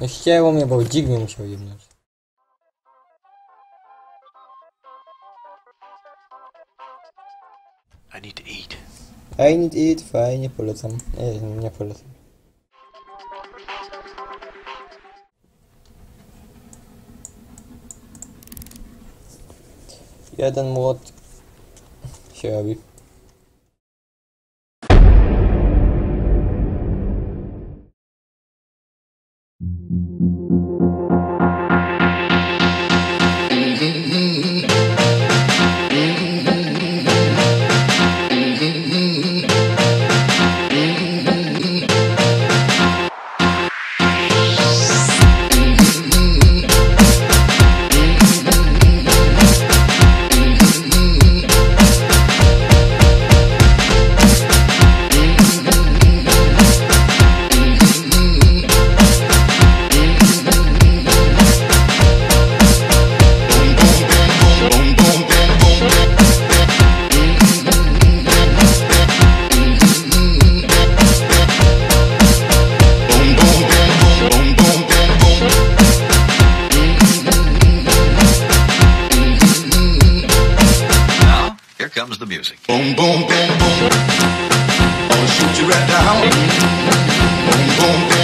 Ну сейчас его мне был дигмем еще ебнуть. I need to eat. I need to eat, fine, полетом. Эй, не полетом. Jeden młot się robi. music. Boom, boom, boom, boom. I'll shoot you right down. Boom, boom, boom.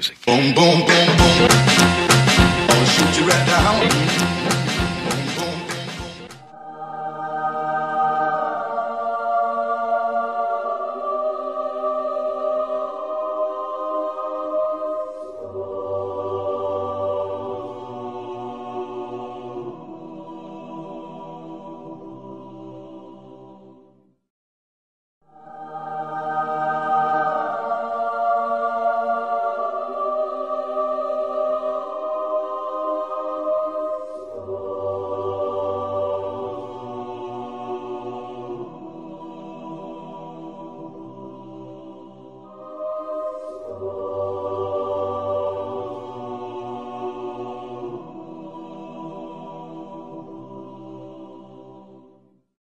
music. Boom, boom, boom.